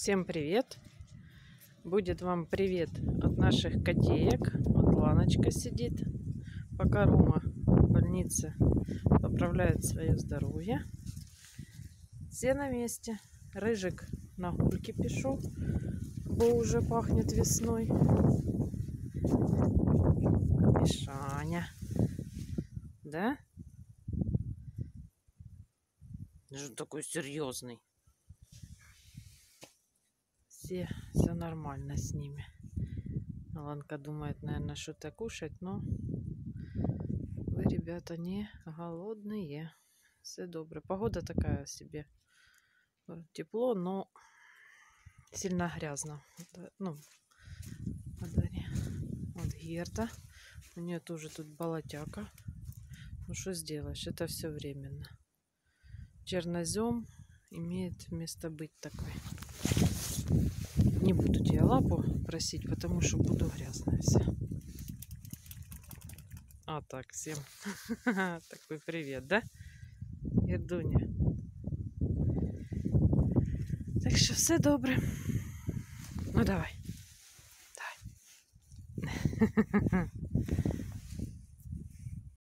Всем привет! Будет вам привет от наших котеек. Вот Ланочка сидит, пока Рома в больнице поправляет свое здоровье. Все на месте. Рыжик на гульки пішов, бо уже пахнет весной. Мишаня. Да? Даже такой серьезный. Все, все нормально с ними. Аланка думает, наверное, что-то кушать, но вы, ребята, не голодные. Все добре. Погода такая себе. Тепло, но сильно грязно. Ну, дворе. Вот Герда. У нее тоже тут болотяка. Ну что сделаешь, это все временно. Чернозем имеет место быть такой. Не буду тебя лапу просить, потому что буду грязная вся. А так, всем такой привет, да? Ірдуня. Так що все добре. Ну давай. Давай.